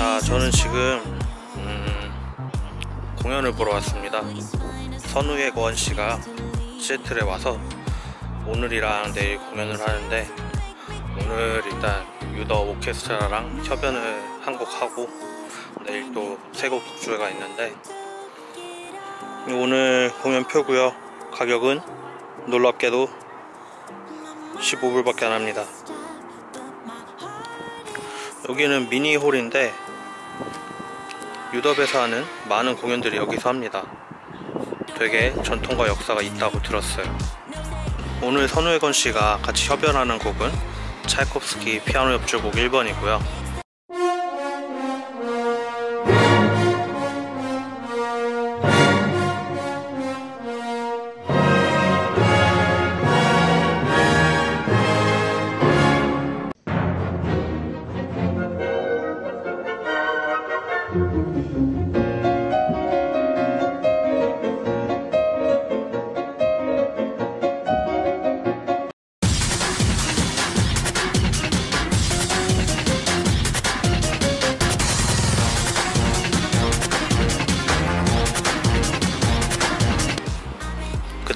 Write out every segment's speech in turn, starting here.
아, reason. 저는 지금 음, 공연을 보러 왔습니다. 선우의 권 씨가 시애틀에 와서 오늘이랑 내일 공연을 하는데 오늘 일단 유더 오케스트라랑 협연을 한 곡 하고 내일 또 세 곡 독주회가 있는데 오늘 공연 표고요. 가격은 놀랍게도 15불밖에 안 합니다. 여기는 미니홀인데 유럽에서 하는 많은 공연들이 여기서 합니다. 되게 전통과 역사가 있다고 들었어요. 오늘 선우혜건 씨가 같이 협연하는 곡은 차이콥스키 피아노 협주곡 1번이고요.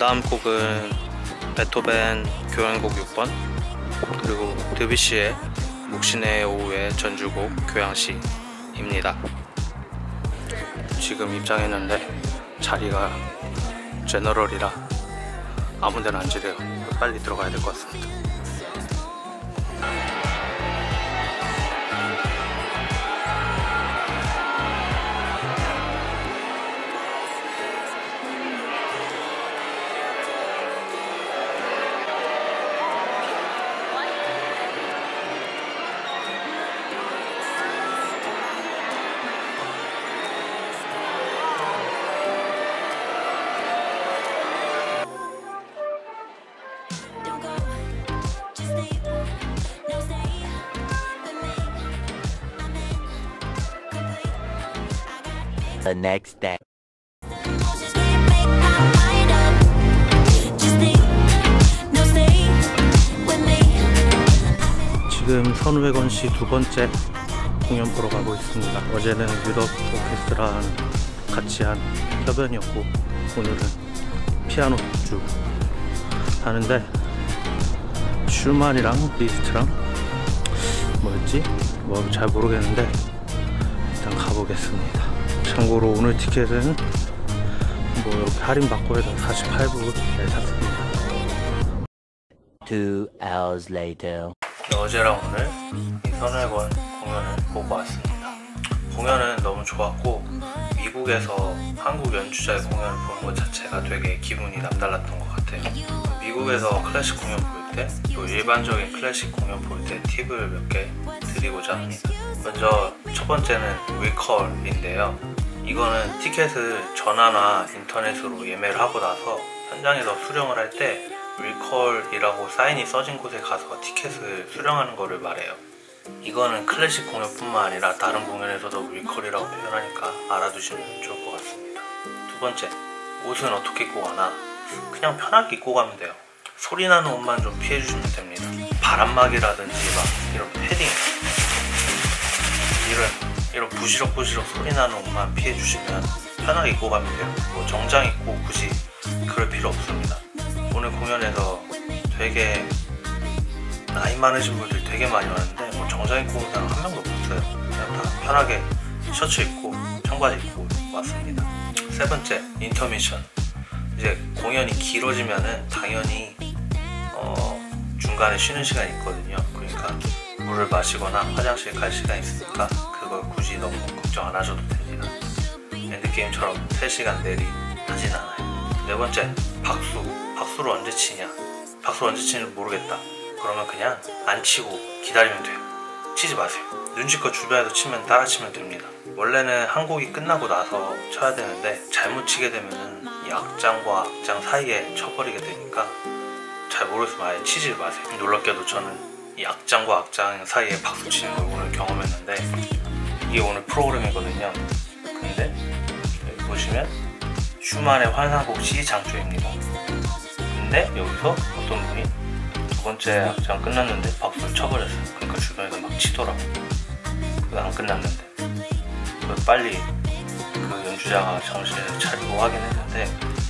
다음 곡은 베토벤 교향곡 6번 그리고 드비시의 묵신의 오후의 전주곡 교향시입니다. 지금 입장했는데 자리가 제너럴이라 아무 데나 앉으래요. 빨리 들어가야 될 것 같습니다. Stay with me. 지금 선우회건 씨두 번째 공연 보러 가고 있습니다. 어제는 유럽 오케스트라랑 같이 한 협연이었고 오늘은 피아노 독주 하는데 슈만이랑 리스트랑 뭐였지? 뭐 잘 모르겠는데 일단 가보겠습니다. 참고로 오늘 티켓은 뭐 이렇게 할인 받고 해서 48불에 샀습니다. Two hours later. 어제랑 오늘 이 선회권 공연을 보고 왔습니다. 공연은 너무 좋았고 미국에서 한국 연주자의 공연을 보는 것 자체가 되게 기분이 남달랐던 것 같아요. 미국에서 클래식 공연 볼 때 또 일반적인 클래식 공연 볼 때 팁을 몇 개 드리고자 합니다. 먼저 첫 번째는 will call인데요. 이거는 티켓을 전화나 인터넷으로 예매를 하고 나서 현장에서 수령을 할 때 will call이라고 사인이 써진 곳에 가서 티켓을 수령하는 거를 말해요. 이거는 클래식 공연뿐만 아니라 다른 공연에서도 will call이라고 표현하니까 알아두시면 좋을 것 같습니다. 두 번째, 옷은 어떻게 입고 가나? 그냥 편하게 입고 가면 돼요. 소리 나는 옷만 좀 피해 주시면 됩니다. 바람막이라든지 막 이런 패딩, 이런 이런 부시럭부시럭 소리 나는 옷만 피해 주시면 편하게 입고 가면 돼요. 뭐 정장 입고 굳이 그럴 필요 없습니다. 오늘 공연에서 되게 나이 많으신 분들 되게 많이 왔는데 뭐 정장 입고 온 사람 한 명도 없어요. 그냥 다 편하게 셔츠 입고 청바지 입고 왔습니다. 세 번째 인터미션. 이제 공연이 길어지면은 당연히 어, 중간에 쉬는 시간이 있거든요. 그러니까 물을 마시거나 화장실 갈 시간이 있으니까 굳이 너무 걱정 안 하셔도 됩니다. 엔드게임처럼 3시간 내리 하진 않아요. 네 번째, 박수. 박수를 언제 치냐? 박수 언제 치는지 모르겠다. 그러면 그냥 안 치고 기다리면 돼요. 치지 마세요. 눈치껏 주변에서 치면 따라 치면 됩니다. 원래는 한 곡이 끝나고 나서 쳐야 되는데 잘못 치게 되면은 이 악장과 악장 사이에 쳐버리게 되니까 잘 모르겠으면 아예 치지 마세요. 놀랍게도 저는 이 악장과 악장 사이에 박수 치는 걸 오늘 경험했는데 이게 오늘 프로그램이거든요. 근데 여기 보시면 슈만의 환상곡 C 장조입니다. 근데 여기서 어떤 분이 두 번째 악장 끝났는데 박수를 쳐버렸어요. 그러니까 주변에서 막 치더라고. 그거 안 끝났는데. 그래서 빨리 그 연주자가 정신을 차리고 하긴 했는데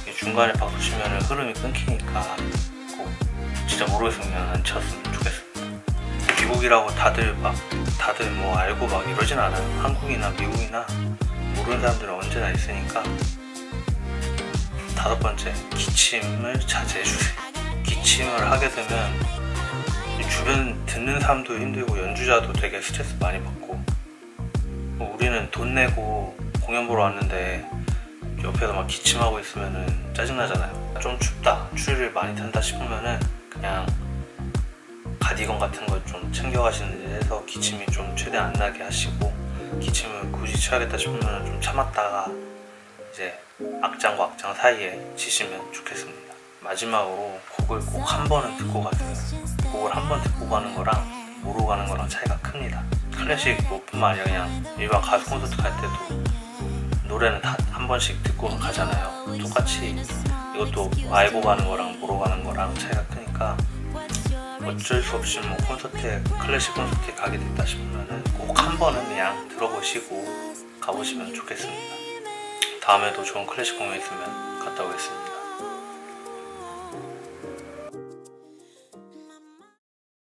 이 중간에 박수 치면 흐름이 끊기니까 꼭 진짜 모르겠으면 안 쳤으면 좋겠습니다. 미국이라고 다들 막 다들 뭐 알고 막 이러진 않아요. 한국이나 미국이나 모르는 사람들은 언제나 있으니까 다섯 번째 기침을 자제해 주세요. 기침을 하게 되면 이 주변 듣는 사람도 힘들고 연주자도 되게 스트레스 많이 받고 뭐 우리는 돈 내고 공연 보러 왔는데 옆에서 막 기침하고 있으면은 짜증나잖아요. 좀 춥다, 추위를 많이 탄다 싶으면은 그냥 가디건 같은 거좀 챙겨가시는 데서 기침이 좀 최대한 안 나게 하시고 기침을 굳이 쳐야겠다 싶으면 좀 참았다가 이제 악장과 악장 사이에 치시면 좋겠습니다. 마지막으로 곡을 꼭 한 번은 듣고 가세요. 곡을 한 번 듣고 가는 거랑 모르고 가는 거랑 차이가 큽니다. 클래식 뭐뿐만 아니라 그냥 일반 가수 콘서트 갈 때도 노래는 다 한 번씩 듣고 가잖아요. 똑같이 이것도 알고 가는 거랑 모르고 가는 거랑 차이가 크니까 어쩔 수 없이 뭐 콘서트에 클래식 콘서트에 가게 됐다 싶으면은 꼭 한 번은 그냥 들어보시고 가보시면 좋겠습니다. 다음에도 좋은 클래식 공연 있으면 갔다 오겠습니다.